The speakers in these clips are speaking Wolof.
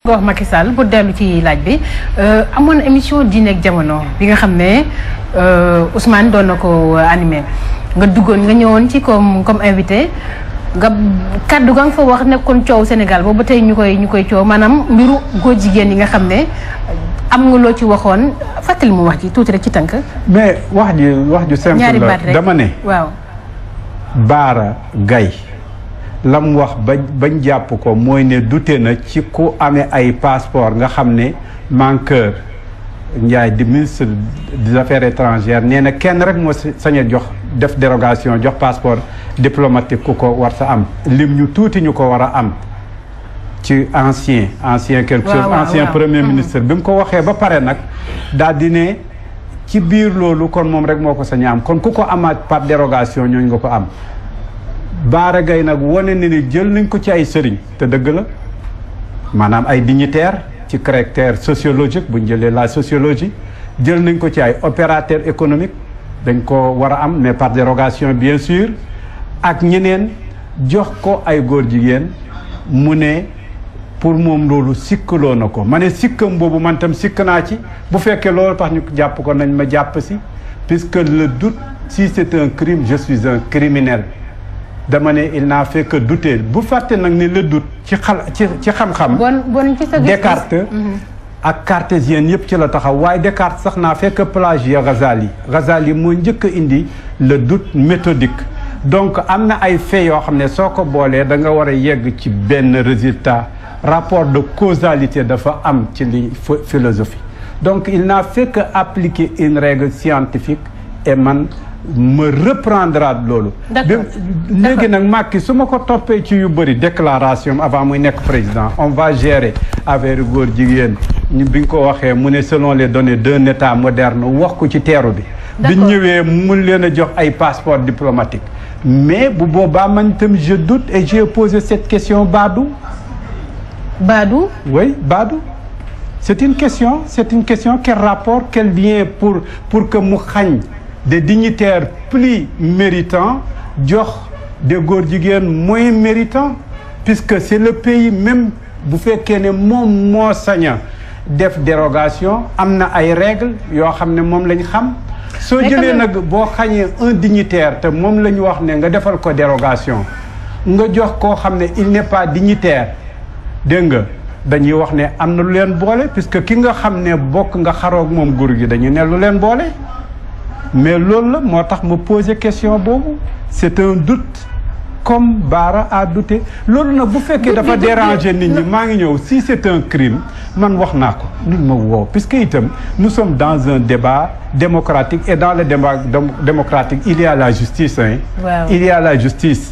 nga wax Macky Sall bu dellu ci laaj bi euh, amoon émission diine ak jamono bi nga xam ne euh, Ousmane doon na ko euh, animé nga duggoon nga ñëwoon ci comme comme invité nga kaddu ga nga fa wax nekkoon coow Sénégal boobu ba tey ñu koy ñu koy coow maanaam mbiru góor jigéen yi nga xam ne am nga loo ci waxoon fàttali mu wax ji tuuti rek ci tànk. mais wax ji wax ju simple la dama ne. waaw Baara Gaye lam wax ba bañ jàpp ko mooy ne dute na ci ku amee ay passeport nga xam ne Mankeur Ndiaye di ministre des affaires étrangères nee na kenn rek moo sañ a jox def dérogation jox passeport diplomatique ku ko war sa am lim ñu tuuti ñu ko war a am ci ancien ancien quelque chose ancien premier ministre bi mu ko waxee ba pare nag daal di ne ci biir loolu kon moom rek moo ko sañ am kon ku ko amaat par dérogation ñooñu nga ko am Baara Gaye nag wane na ni jël nañ ko ci ay sëriñ te dëgg la maanaam ay dignitaire ci caractère sociologique bu ñu jëlee la sociologie jël nañ ko ci ay opérateur économique dañ ko war a am mais par dérogation bien sûr ak ñeneen jox ko ay góor jigéen mu ne pour moom loolu sikkaloo na ko ma ne sikkam boobu man tam sikk naa ci bu fekkee loolu tax ñu jàpp ko nañ ma jàpp si puisque le doute si c'est un crime je suis un criminel dama ne il n'a fait que douter bu fàtte nag ne le doute ci xal ci ci xam-xam Bon, bon, ci sa gis-gis. Descartes Mhm. ak cartésien yëpp ci la taxaw waaye Descartes sax naa fekk plagier Ghazali Ghazali moo njëkk a indi le doute méthodique donc am na ay faits yoo xam ne soo ko boolee da nga war a yegg ci benn résultat rapport de causalité dafa am ci li philosophie donc il n'a fait que appliquer une règle scientifique et man me reprendra loolu. léegi nag Macky su ma ko toppee ci yu bëri déclaration avant muy nekk président on va gérer affaire góor jigéen ñu bi nga ko waxee mu ne selon les données d'un état moderne wax ko ci teeru bi. bi ñëwee mun leen a jox ay passeport diplomatique mais bu boobaa man itam je doute et j'ai posé cette question Badou. Badou. oui Badou. c'est une question c'est une question quel rapport quel lien pour. pour que mu xañ des dignitaires plus méritants jox des góor jigéen moins méritants puisque c'est le pays même bu fekkee ne moom moo saña def dérogation am na ay règles yoo xam ne moom lañ xam soo jëlee nag boo xañee un dignitaire te moom la ñu wax ne nga defal ko dérogation nga jox koo xam ne il n'est pas dignitaire dégg nga dañuy wax ne am na lu leen boole puisque ki nga xam ne bokk nga xaroog moom góor gi dañu ne lu leen boole mais loolu la moo tax ma posé question boobu c'est un doute comme Bara a douté loolu nag bu fekkee dafa déranger nit ñi maa ngi ñëw si c'est un crime man wax naa ko nit ma woo puisque itam nous sommes dans un débat démocratique et dans le débat démocratique il y a la justice hein il y a la justice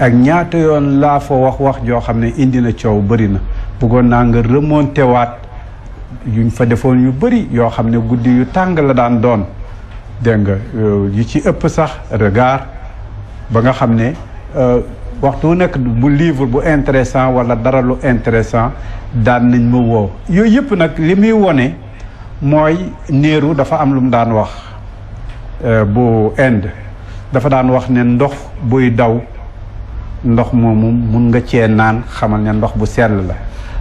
ak ñaata yoon laa fa wax wax joo xam ne indi na coow bëri na bëggoon naa nga remonté waat yuñ fa defoon yu bëri yoo xam ne guddi yu tàng la daan doon dégg nga euh, yu ci ëpp sax regard ba nga xam ne euh, waxtu wu nekk bu livre bu intéressant wala dara lu intéressant daan nañ ma woo yooyu yëpp nag li muy wone mooy néeru dafa am lu mu daan wax euh, bu Inde dafa daan wax ne ndox buy daw ndox moomu mun nga cee naan xamal ne ndox bu sell la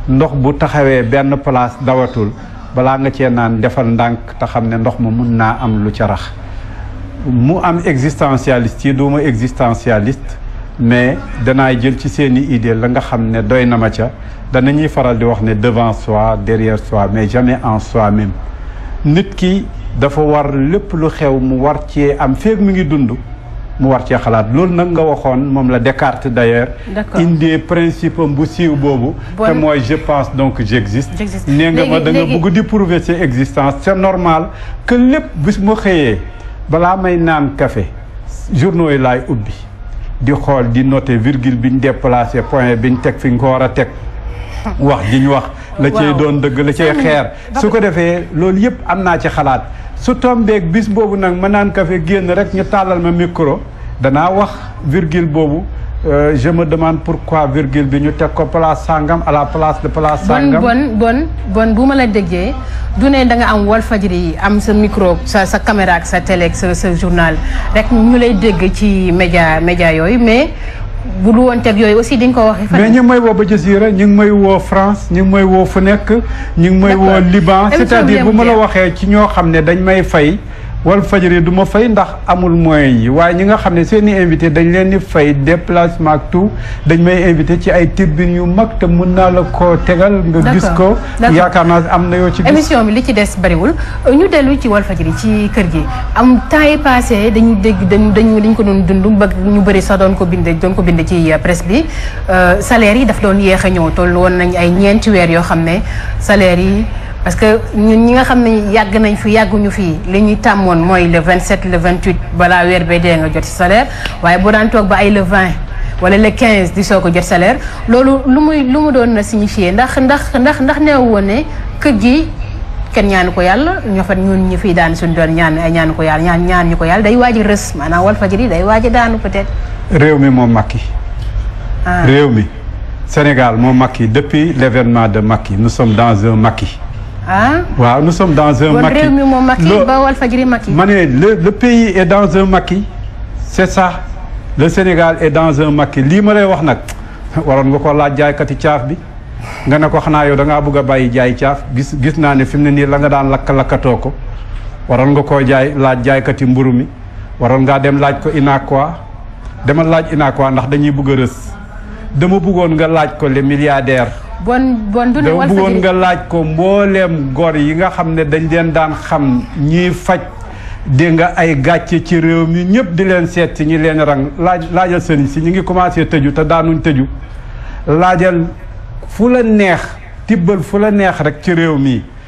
ndox bu taxawee benn place dawatul balaa nga cee naan defal ndànk te xam ne ndox ma mun naa am lu ca rax mu am existentialiste yi duma existentialiste mais danaa jël ci seeni idée la nga xam ne doy na ma ca danañuy faral di wax ne devant soi derrière soi mais jamais en soi-même nit ki dafa war lépp lu xew mu war cee am feeg mu ngi dund mu war cee xalaat loolu nag nga waxoon moom la Descartes d'ailleurs indee principe bu siiw boobu te mooy je pense donc j'existe nee nga ma da nga bëgg di prouver sa existence c'est normal que lépp bis mu xëyee balaa may naan kafe journaux yi laay ubbi di xool di noter virgule bi ñu déplacé point bi ñu teg fi nga ko war a teg wax ji ñu wax la cay doon dëgg la cay xeer su ko defee loolu yëpp am naa ci xalaat su tombeeg bis boobu nag ma naan kafe génn rek ñu tàllal ma micro danaa wax virgule boobu Euh, je me demande pourquoi virgule bi ñu teg ko place sangam à la place de place sangam bon bon bon bon bu ma la déggee du ne da nga am Walfadjri yi am sa micro sa sa caméra ak sa télé ak sa sa journal rek ñu lay dégg ci média média yooyu mais bu du woon teg yooyu aussi di nga ko waxee. mais ñu ngi may woo ba Jazeera ñu ngi may woo France ñu ngi may woo fu nekk. ñu ngi may woo Liban c'est-à-dire bu ma la waxee ci ñoo xam ne dañ may fay. wal fajri du ma fay ndax amul moyens yi waaye ñi nga xam ne seen i invité dañ leen di fay déplacement ak tout dañ may invité ci ay turbines yu mag te mën naa la ko tegal nga gis ko yaakaar naa am na yoo ci émission bi li ci des bariwul ñu dellu ci wal fajri ci kër gi am temps yi passé dañu dégg dañ dañu dañ ko doon dund ba ñu bëri sax doon ko bind doon ko bind ci euh, presse bi euh, salaire yi daf doon yéex a ñëw toll woon nañ ay ñeenti weer yoo xam ne salaire yi parce que ñun ñi nga xam ne yàgg nañ fi yàgguñu fii li ñuy tàmmoon mooy le 27 le 28 balaa weer bee dee nga jot si salaire waaye boo daan toog ba ay le 20 wala le 15 di soo ko jot salaire loolu lu muy lu mu doon na signifier ndax ndax ndax ndax nee woon ne kër gi kenn ñaanu ko yàlla ñoo fa ñun ñi fiy daan suñu doon ñaan ñaanu ko yàlla ñaan ñaan ñu ko yàlla day waaj a rës maanaam Walfadjri day waaj a daanu peut-être. réew mi moom Macky. Ah. réew mi. Sénégal moo Macky depuis l'événement de Macky nous sommes dans un Macky. ah waaw nous sommes dans un. Macky réew mi moo Macky ba Walfadjri Macky. ma ne le le pays est dans un Macky c'est ça le Sénégal est dans un Macky lii ma lay wax nag waroon nga ko laaj jaaykati caaf bi nga ne ko xanaa yow da ngaa bëgg a bàyyi jaay caaf gis gis naa ne fi mu ne nii la nga daan lakk lakkatoo ko waroon nga koo jaay laaj jaaykati mburu mi waroon ngaa dem laaj ko Unacois demal laaj Unacois ndax dañuy bëgg a rës. dama bëggoon nga laaj ko le milliardaire. bon bon du ne dama bëggoon nga laaj ko mbooleem gor yi nga xam ne dañ leen daan xam ñiy faj. dégg nga ay gàcce ci réew mi ñëpp di leen seet si ñi leen rang laaj laajal sëriñ si ñu ngi commencé tëju te daanuñ tëju laajal fu la neex tibbal fu la neex rek ci réew mi.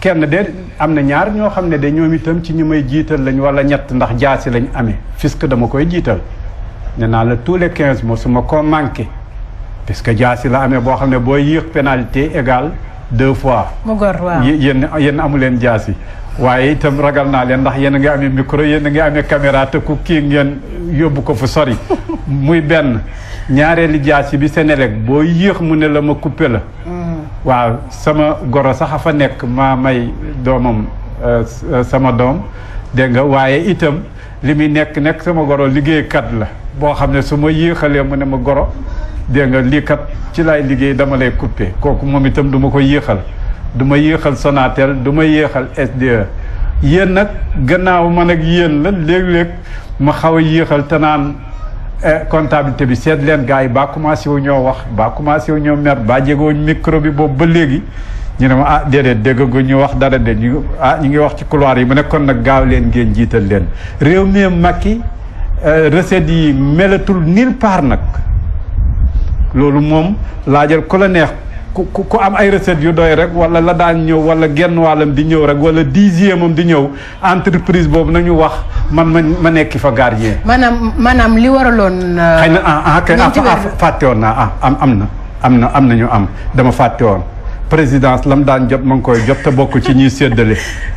kenn de am na ñaar ñoo xam ne de ñoom itam ci ñi may jiital lañ wala ñett ndax jaasi lañ amee fisc dama koy jiital ne naa la tous les quinze mois su ma ko manqué puisque jaasi la amee boo xam ne booy yéex pénalité égale deux fois. mu gor waaw yéen yéen amu leen jaasi. waaye itam ragal naa leen ndax yéen a ngi amee micro yéen a ngi amee caméra te ku kii ngeen yóbbu ko fu sori. muy benn ñaareelu jaasi bi Senelec boo yéex mu ne la ma coupé la. Mm-hmm. waaw sama goro sax a fa nekk maa may doomam euh, euh, sama doom dégg nga waaye itam li muy nekk nekk sama goro liggéeykat la boo xam ne su ma yéexalee mu ne ma goro dégg nga lii kat ci laay liggéey dama lay coupé kooku moom itam du ma ko yéexal du ma yéexal Sonatel du ma yéexal SDE yéen nag gannaaw man ak yéen la léeg-léeg ma xaw a yéexal te naan Eh, comptabilité bi seet leen gars yi ba commencé wu ñoo wax ba commencé wu ñoo mer ba jegewuñ micro bi boobu ba léegi ñu ne ma ah déedéet déggagu ñu wax dara de ñu ah ñu ngi wax ci couloir yi mu ne kon nag gaaw leen ngeen jiital leen réew mi Macky eh, recettes yi melatul nulle part nag loolu moom laajal ku la neex ku ku am ay recettes yu doy rek wala la daan ñëw wala genn wàllam di ñëw rek wala dixième am di ñëw entreprise boobu nañu wax man ma ma nekk fa gardien. maanaam maanaam li waraloon. Euh, xëy na ah ah kay ah, ah, fàtte woon naa ah am am na am na am na ñu am dama fàtte woon. présidence lam daan jot ma ngi koy jot te bokk ci ñuy séddale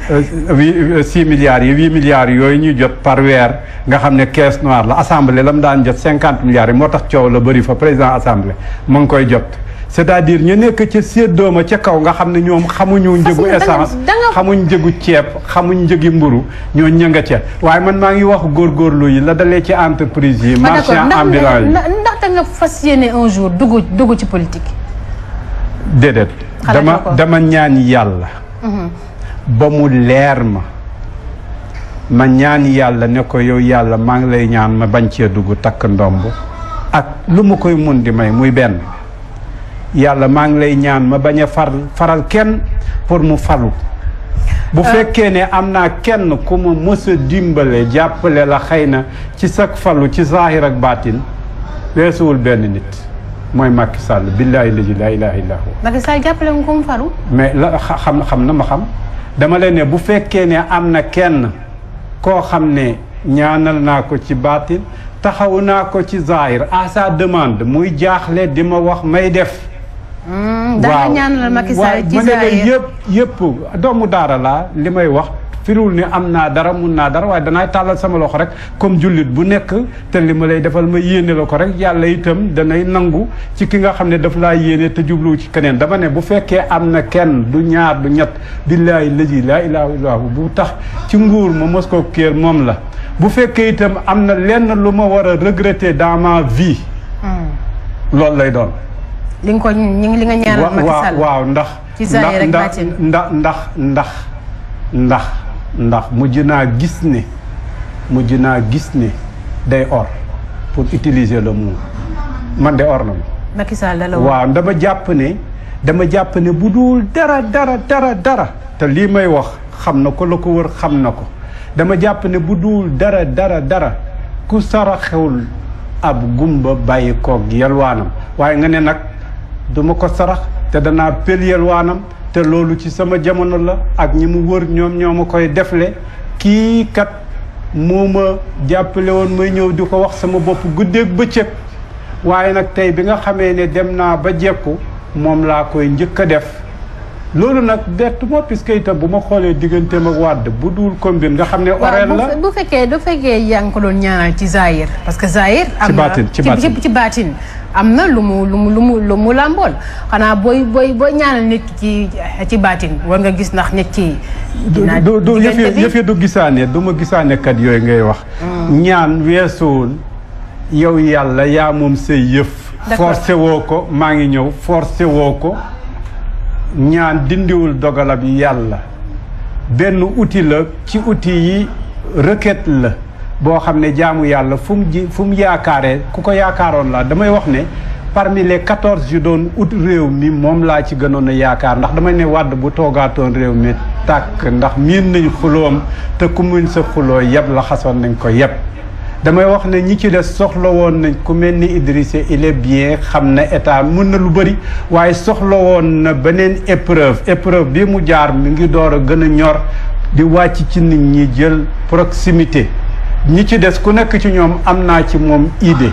euh, huit euh, six milliards yi huit milliards yooyu ñuy jot par weer nga xam ne caisse noire la assemblée la mu daan jot cinquante milliards yi moo tax coow la bëri fa président assemblée mu ngi koy jot c'est-à-dire ñu nekk ca séddoo ma ca kaw nga xam ne ñoom xamuñu njëgu essence xamuñ njëgu ceeb xamuñ njëgi mburu ñoo ña nga ca waaye man maa ngi wax góorgóorlu yi la dalee ci entreprise yi marchand ambulant yi ndax da nga fas yéene un jour dugg dugg ci politique déedéet dama dama ñaan yàlla mhm. ba mu leer ma ma ñaan yàlla ne ko yow yàlla maa ngi lay ñaan ma bañ cee dugg takk ndomb ak lu ma koy mun di may muy benn yàlla maa ngi lay ñaan ma bañ a far faral kenn pour mu falu bu fekkee ne am naa kenn ku ma mës a dimbale jàppale la xëy na ci sa falu ci zaahir ak baatin weesuwul benn nit mooy Macky Sall billahi lazi la ilaha illa hu Macky Sall jàppale nga ko mu faru mais la xam xam na ma xam dama leen ne bu fekkee ne am na kenn koo xam ne ñaanal naa ko ci baatin taxaw naa ko ci zahir à sa demande muy jaaxle di ma wax may def hmm, waaw ñaanal Macky Sall ci zahir yëpp yëpp doomu daara laa li may wax firiwul ne am naa dara mun naa dara waaye danaa tàllal sama loxo rek comme jullit bu nekk te li ma lay defal ma yéene la ko rek yàlla itam danay nangu ci ki nga xam ne daf laa yéene te jubluwu ci keneen dama ne bu fekkee am na kenn du ñaar du ñett billaahi laji laa ilaaha illaa bu tax ci nguur ma mos ko kéer moom la bu fekkee itam am na lenn lu ma war a regretter dans ma vie hmm. loolu lay doon li nga ko li nga ñaanal Macky Sall waaw ndax ci saa rek ndax ndax ndax ndax ndax ndax mujj naa gis ne mujj naa gis ne day or pour utiliser le mot man de or na ma. Macky Sall la waaw dama jàpp ne dama jàpp ne bu dul dara dara dara dara te lii may wax xam na ko la ko wër xam na ko. dama jàpp ne bu duul dara dara dara ku saraxewul ab gumba bàyyi koog yelwaanam waaye nga ne nag duma ko sarax te danaa pël yelwaanam te loolu ci sama jamono la ak ñi mu wër ñoom ñoo ma koy defle kii kat moo ma jàppale woon may ñëw di ko wax sama bopp guddeeg bëccëg waaye nag tey bi nga xamee ne dem naa ba jekku moom laa koy njëkk a def loolu nag bett ma puisque itam bu ma xoolee digganteem ak Wade bu dul combine nga xam ne. horaire la bu fekkee bu fekkee yaa ngi ko doon ñaanal ci Zahir parce que Zahir. am na ci baatin ci baatin am na lu mu lu mu lu mu lu mu làmbool xanaa booy booy booy ñaanal nit ci ci baatin war nga gis ndax nit ci. dinaa du du yëf yi du gisaane du ma gisaane kat yooyu ngay wax. Mm. ñaan weesuwul yow yàlla yaa moom say yëf. forcé woo ko maa ngi ñëw forcé woo ko ñaan dindiwul dogalab yàlla benn outil la ci outil yi requête la boo xam ne jaamu yàlla fu mu ji fu mu yaakaaree ku ko yaakaaroon la damay wax ne parmi les quatorze yu doon ut réew mi moom laa ci gënoon a yaakaar ndax damay ne wàdd bu toogaatoon réew mi tàkk ndax miin nañ xuloom te ku muñ sa xuloo yeb la xasoon nañ ko yeb damay wax ne ñi ci des soxla woon nañ ku mel ni Idrissa il est bien xam na état mën na lu bëri waaye soxla woon na beneen épreuve épreuve bi mu jaar mi ngi door a gën a ñor di wàcc ci nit ñi jël proximité ñi ci des ku nekk ci ñoom am naa ci moom idée